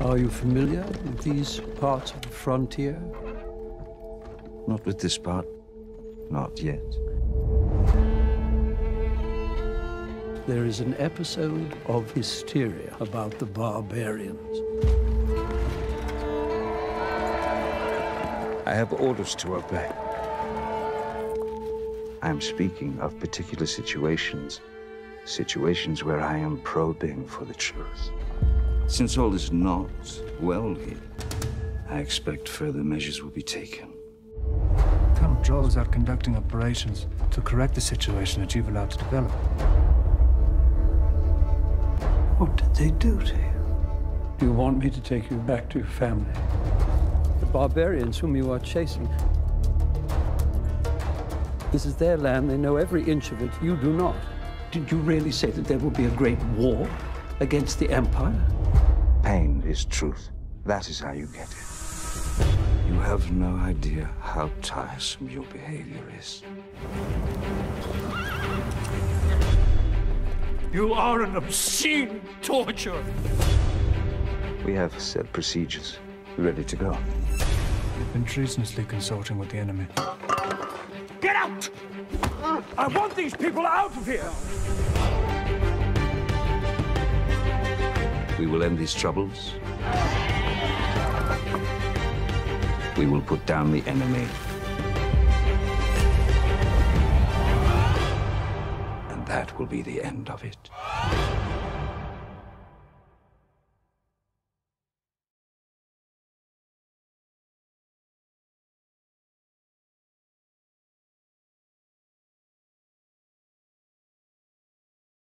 Are you familiar with these parts of the frontier? Not with this part. Not yet. There is an episode of hysteria about the barbarians. I have orders to obey. I am speaking of particular situations, situations where I am probing for the truth. Since all is not well here, I expect further measures will be taken. Colonel Joll's are conducting operations to correct the situation that you've allowed to develop. What did they do to you? Do you want me to take you back to your family? The barbarians whom you are chasing. This is their land. They know every inch of it. You do not. Did you really say that there will be a great war against the Empire? Pain is truth. That is how you get it. You have no idea how tiresome your behavior is. You are an obscene torture. We have set procedures ready to go. You've been treasonously consulting with the enemy. Get out! I want these people out of here! We will end these troubles. We will put down the enemy. And that will be the end of it.